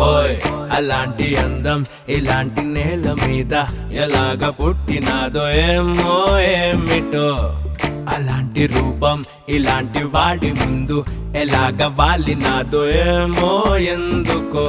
ఓయ్ అలాంటి అందం ఇలాంటి నేల మీద ఎలాగ పుట్టినాదో ఏమో ఏమిటో. అలాంటి రూపం ఇలాంటి వాడి ముందు ఎలాగ వాలినాదో ఏమో ఎందుకో.